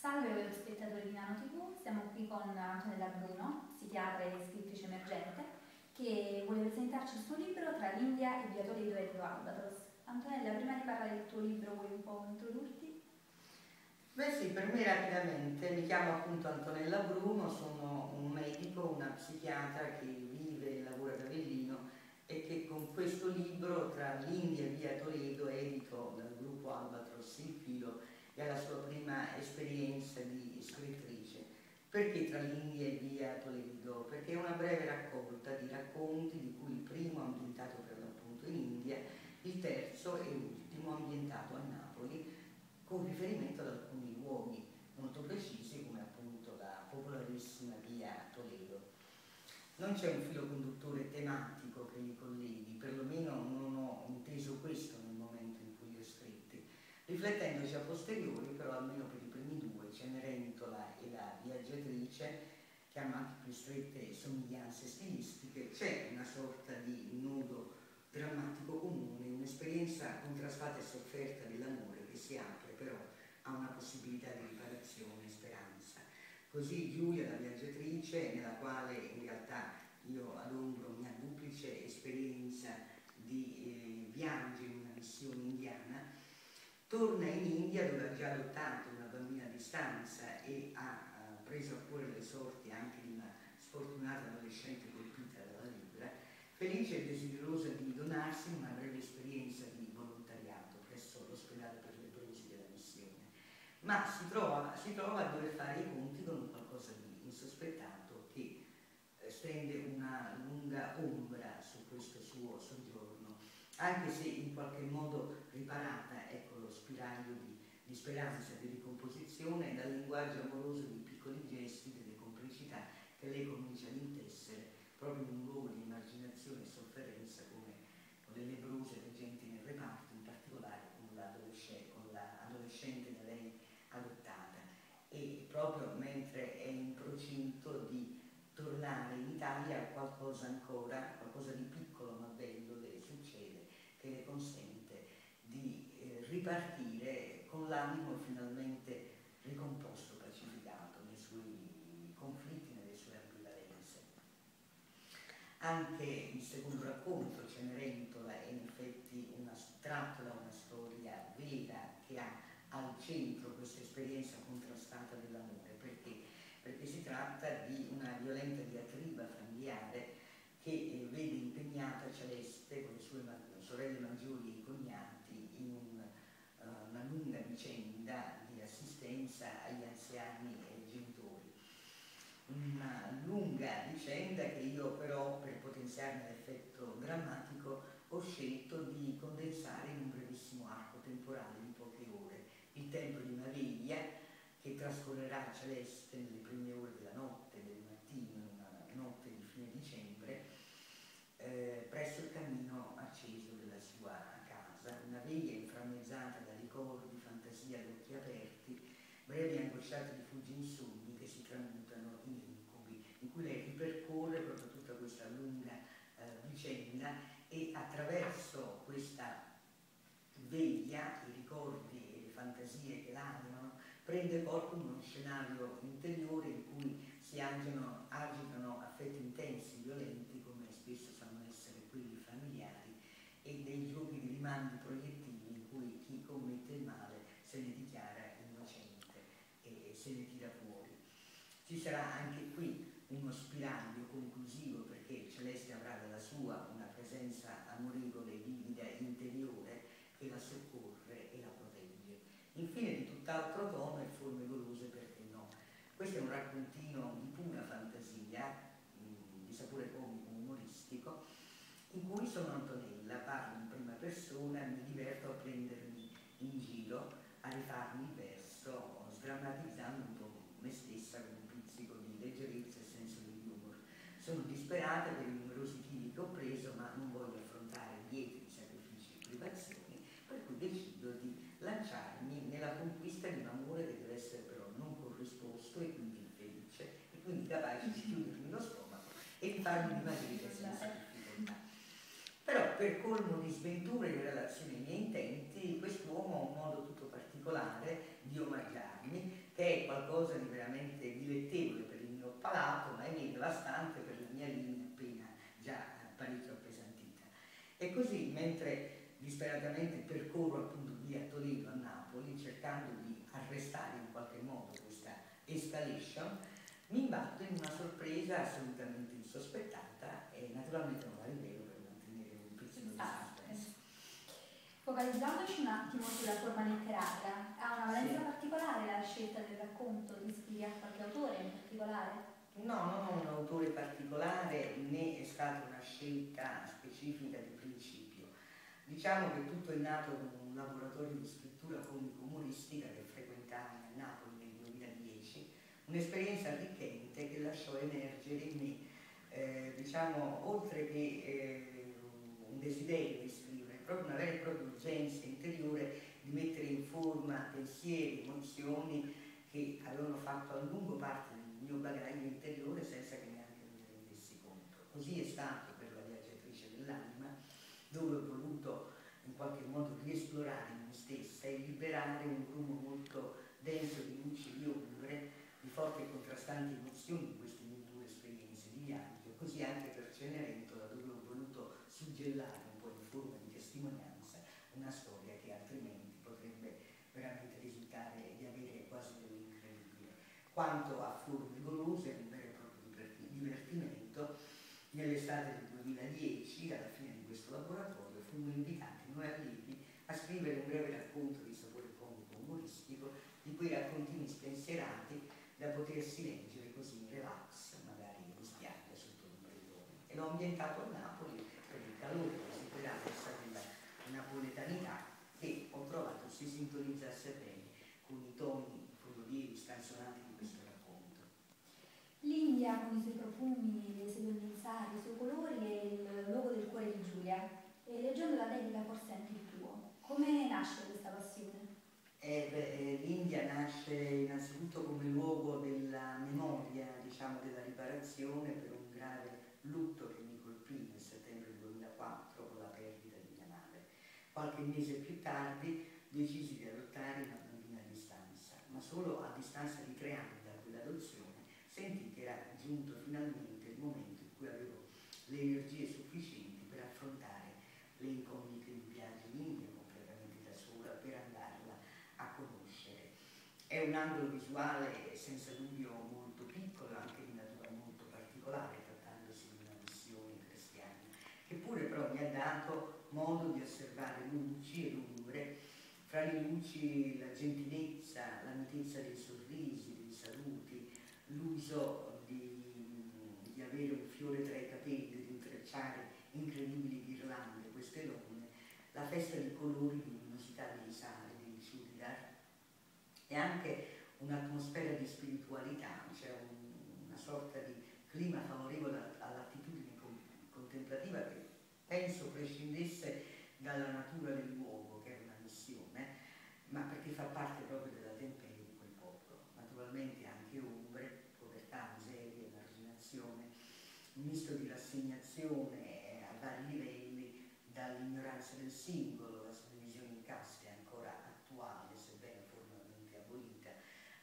Salve spettatori di Nano TV, siamo qui con Antonella Bruno, psichiatra e scrittrice emergente, che vuole presentarci il suo libro Tra l'India e Via Toledo e Edo Albatros. Antonella, prima di parlare del tuo libro vuoi un po' introdurti? Beh sì, per me rapidamente, mi chiamo appunto Antonella Bruno, sono un medico, una psichiatra che vive e lavora ad Avellino e che con questo libro Tra l'India e Via Toledo edito dal gruppo Albatros in filo alla sua prima esperienza di scrittrice. Perché tra l'India e via Toledo? Perché è una breve raccolta di racconti di cui il primo ambientato per l'appunto in India, il terzo e ultimo ambientato a Napoli con riferimento ad alcuni luoghi molto precisi come appunto la popolarissima via Toledo. Non c'è un filo conduttore tematico che li colleghi, perlomeno non ho inteso questo nel momento in cui li ho scritti. Riflettendoci a posteriori, però almeno per i primi due, Cenerentola e la viaggiatrice, che hanno anche più strette somiglianze stilistiche, c'è una sorta di nodo drammatico comune, un'esperienza contrastata e sofferta dell'amore che si apre però a una possibilità di riparazione e speranza. Così Giulia, la viaggiatrice, nella quale in realtà io adombro mia duplice esperienza di eh, viaggio in una missione indiana, torna in India dove ha già adottato una bambina a distanza e ha uh, preso a cuore le sorti anche di una sfortunata adolescente colpita dalla libra, felice e desiderosa di donarsi una breve esperienza di volontariato presso l'ospedale per le leprosi della missione. Ma si trova, si trova a dover fare i conti con qualcosa di insospettato che eh, stende una lunga ombra su questo suo soggiorno anche se in qualche modo riparata, ecco lo spiraglio di, di speranza, di ricomposizione, dal linguaggio amoroso di piccoli gesti, delle complicità che lei comincia ad intessere proprio in un luogo di immaginazione e sofferenza come con le lebrose reggenti nel reparto, in particolare con l'adolescente da lei adottata. E proprio mentre è in procinto di tornare in Italia qualcosa ancora, qualcosa di piccolo ma bello le succede che le consente di eh, ripartire con l'animo finalmente ricomposto, pacificato nei suoi conflitti. Anche il secondo racconto, Cenerentola, è in effetti una, tratto da una storia vera che ha al centro questa esperienza contrastata dell'amore. Perché? Perché si tratta di una violenta diatriba familiare che eh, vede impegnata Celeste con le sue sorelle maggiori e cognati in un, uh, una lunga vicenda di assistenza agli anziani e ai genitori. Una lunga vicenda che io potenziarne l'effetto drammatico ho scelto di condensare in un brevissimo arco temporale di poche ore, il tempo di una veglia che trascorrerà Celeste nelle prime ore della notte, del mattino, una notte di fine dicembre, eh, presso il cammino acceso della sua casa, una veglia inframmezzata da ricordi, fantasia ad occhi aperti, brevi angosciati rifugi insonni che si tramutano in incubi, in cui lei ripercorre proprio tutta questa lunga eh, vicenda e attraverso questa veglia, i ricordi e le fantasie che l'animano, prende corpo in uno scenario interiore in cui si agitano, agitano affetti intensi, violenti, come spesso sanno essere quelli familiari, e dei giochi di rimandi proiettivi in cui chi commette il male se ne dichiara innocente e se ne tira fuori. Ci sarà anche qui uno spiraglio conclusivo dalla sua farmi dimagrire senza difficoltà. Però per colmo di sventure in relazione ai miei intenti, quest'uomo ha un modo tutto particolare di omaggiarmi, che è qualcosa di veramente dilettevole per il mio palato, ma è meno devastante per la mia linea appena già parecchio appesantita. E così, mentre disperatamente percorro appunto via Toledo a Napoli, cercando di arrestare in qualche modo questa escalation, mi imbatto in una sorpresa assolutamente insospettata e naturalmente non la rivelo per mantenere un pizzico di suspense. Focalizzandoci un attimo sulla forma letteraria, ha una valenza sì. particolare la scelta del racconto? Ti ispiri a qualche autore in particolare? No, non ho un autore particolare né è stata una scelta specifica di principio. Diciamo che tutto è nato con un laboratorio di scrittura comico-umoristica che frequentai a Napoli nel 2010, un'esperienza arricchente che lasciò emergere in me, eh, diciamo, oltre che eh, un desiderio di scrivere, proprio una vera e propria urgenza interiore di mettere in forma pensieri, emozioni che avevano fatto a lungo parte del mio bagaglio interiore senza che neanche me ne rendessi conto. Così è stato per la viaggiatrice dell'anima, dove ho voluto in qualche modo riesplorare me stessa e liberare un grumo molto denso di luci di ombre, di forti e contrastanti emozioni queste mie due esperienze di viaggio, così anche per Cenerentola dove ho voluto suggellare un po' in forma di testimonianza una storia che altrimenti potrebbe veramente risultare di avere quasi dell'incredibile. Quanto a forme golose, un vero e proprio divertimento, nell'estate del 2010, alla fine di questo laboratorio, fummo invitati noi allievi a scrivere un breve racconto di sapore comico umoristico di quei raccontini spensierati da potersi leggere così in relax, magari in spiaggia sotto l'ombrellone. E l'ho ambientato a Napoli per il calore desiderato della napoletanità che ho trovato si sintonizzasse bene con i toni fondolieri, scanzonati di questo racconto. L'India con i suoi profumi, le sue condensate, i suoi colori è il luogo del cuore di Giulia e leggendo la dedica forse anche il tuo. Come nasce questa passione? Eh, eh, L'India nasce innanzitutto come luogo della memoria, diciamo, della riparazione per un grave lutto che mi colpì nel settembre 2004 con la perdita di mia madre. Qualche mese più tardi decisi di adottare una bambina a distanza, ma solo a distanza di tre anni da quell'adozione sentì che era giunto finalmente il momento in cui avevo le energie sufficienti per affrontare le incognite di viaggio in India completamente da sola per andarla a conoscere. È un angolo visuale senza dubbio molto piccolo, anche di natura molto particolare, trattandosi di una missione cristiana, che pure dato modo di osservare luci e lumbre, fra le luci la gentilezza, la mitezza dei sorrisi, dei saluti, l'uso di, di avere un fiore tra i capelli, di intrecciare incredibili ghirlande, queste donne, la festa di colori, di luminosità dei sali, dei Sudidar e anche un'atmosfera di spiritualità, cioè un, una sorta di clima favorevole penso prescindesse dalla natura del luogo, che è una missione, ma perché fa parte proprio della temperie di quel popolo. Naturalmente anche ombre, povertà, miseria, emarginazione, un misto di rassegnazione vari livelli, dall'ignoranza del singolo, la suddivisione in caste ancora attuale, sebbene formalmente abolita,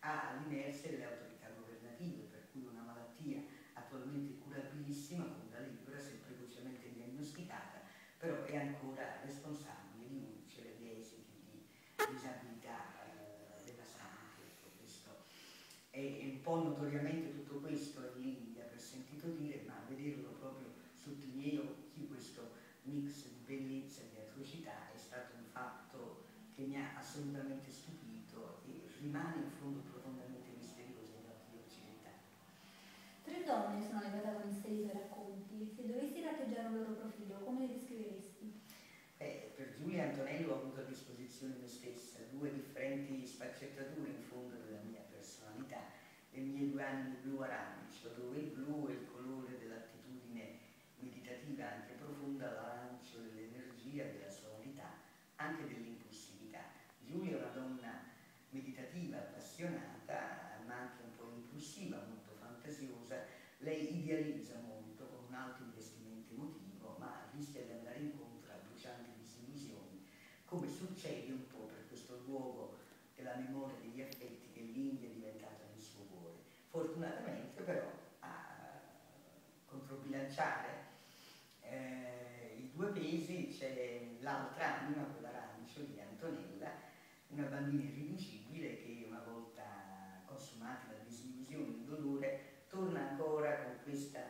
all'inerzia delle autorità governative, per cui una malattia attualmente curabilissima, con da libera, se precocemente diagnosticata, però è ancora responsabile di ulcere, di esiti, di disabilità eh, devastanti. Ecco, è, un po' notoriamente tutto questo è in India, per sentito dire, ma vederlo proprio sotto i miei occhi questo mix di bellezza e di atrocità è stato un fatto che mi ha assolutamente stupito e rimane in fondo profondamente misterioso agli occhi occidentali. Tre donne sono le protagonisti dei tuoi racconti. Se dovessi tratteggiare un loro profilo, come le descriveresti? Beh, per Giulia Antonello ho avuto a disposizione me stessa, due differenti sfaccettature in fondo della mia personalità, mie due anime blu-arancio, dove il blu è il colore dell'attitudine meditativa anche profonda l'arancio dell'energia, della solarità, anche dell'impulsività. Giulia è una donna meditativa, appassionata, ma anche un po' impulsiva, molto fantasiosa. Lei idealizza molto con un alto investimento emotivo, ma rischia di andare incontro a brucianti disillusioni, come succede un po' per questo luogo della memoria degli affetti che l'India è diventata nel suo cuore. Fortunatamente però a controbilanciare i due pesi c'è l'altra anima, quella arancio di Antonella, una bambina irriducibile che una volta consumata la disillusione, il dolore, torna ancora con questa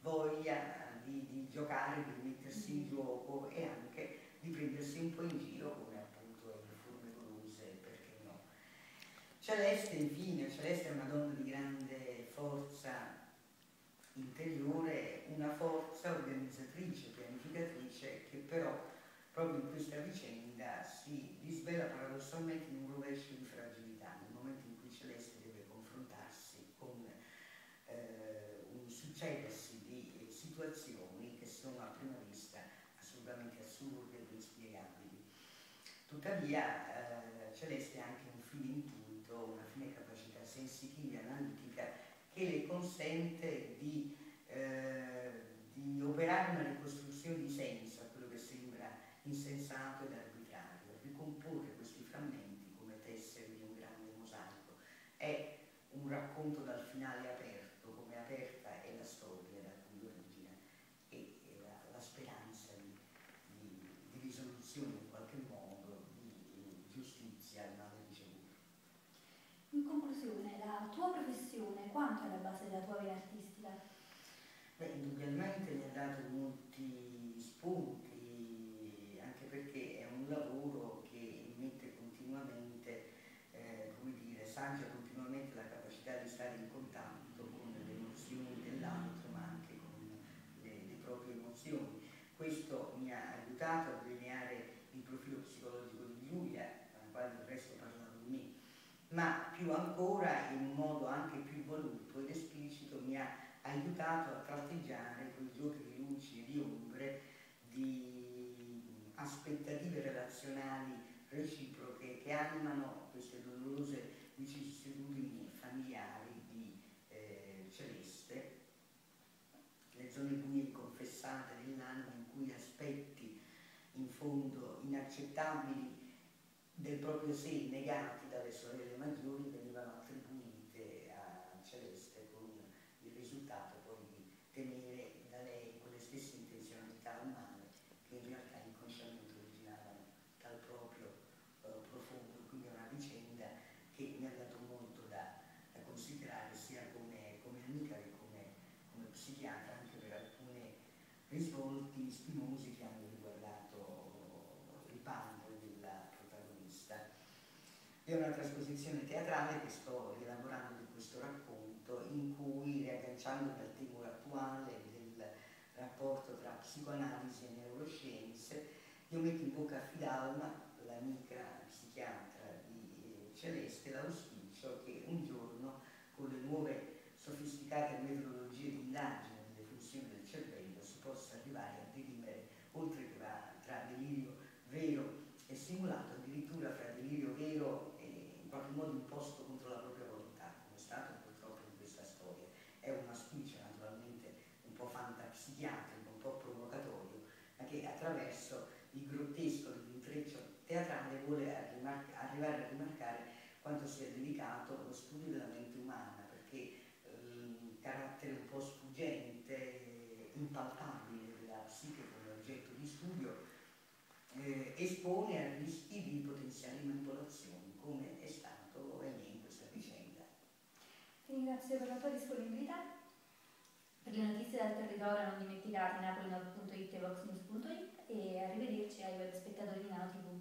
voglia di, di giocare, di mettersi in gioco e anche di prendersi un po' in giro come appunto le forme golose, perché no. Celeste infine, Celeste è una donna di grande forza interiore, una forza organizzatrice, pianificatrice che però proprio in questa vicenda si disvela paradossalmente in un rovescio di fragilità, nel momento in cui Celeste deve confrontarsi con eh, un succedersi di situazioni che sono a prima vista assolutamente assurde e inspiegabili. Tuttavia eh, Celeste ha anche un fine intuito, una fine capacità sensitiva e analitica che le consente di, eh, di operare una ricostruzione di senso a quello che sembra insensato ed arbitrario, ricomporre questi frammenti come tessere di un grande mosaico. È un racconto dal finale aperto, come aperta è la storia da cui origina e la, la speranza di, di, di, risoluzione in qualche modo, di giustizia al male ricevuto. In conclusione, la tua professione quanto è la base della tua vita artistica? Beh, indubbiamente mi ha dato molti spunti, anche perché è un lavoro che mette continuamente, eh, come dire, saggia continuamente la capacità di stare in contatto con le emozioni dell'altro, ma anche con le, le proprie emozioni. Questo mi ha aiutato a delineare il profilo psicologico di Giulia, alla quale del resto parlavo di me, ma più ancora in un modo anche più voluto ed esplicito mi ha aiutato a tratteggiare quei giochi di luci e di ombre, di aspettative relazionali reciproche che animano queste dolorose vicissitudini familiari di eh, Celeste, le zone buie inconfessate dell'anima in cui aspetti in fondo inaccettabili del proprio sé negati dalle sorelle maggiori venivano attribuite a Celeste con il risultato poi di temere da lei quelle stesse intenzionalità umane che in realtà inconsciamente originavano dal proprio uh, profondo, quindi è una vicenda che mi ha dato molto da, da considerare sia come, come amica che come, come, psichiatra anche per alcuni risvolti spinosi che hanno riguardato il padre. È una trasposizione teatrale che sto rielaborando di questo racconto in cui, riagganciandomi al tema attuale del rapporto tra psicoanalisi e neuroscienze, io metto in bocca a Fidalma, l'amica psichiatra di Celeste, l'auspicio che un giorno con le nuove sofisticate metodologie di indagine delle funzioni del cervello si possa arrivare a delimere, oltre che tra delirio vero e simulato, addirittura fra delirio vero in modo imposto contro la propria volontà, come è stato purtroppo in questa storia. È un auspicio naturalmente un po' fantapsichiatrico, un po' provocatorio, ma che attraverso il grottesco dell'intreccio teatrale vuole arrivare a rimarcare quanto sia delicato lo studio della mente umana, perché il carattere un po' sfuggente, impalpabile della psiche come oggetto di studio eh, espone a rischi di potenziali manipolazioni, come è stato e è in questa vicenda. Ti ringrazio per la tua disponibilità. Per le notizie dal territorio non dimenticate napoli.it e voxnews.it e arrivederci ai web spettatori di Nano TV.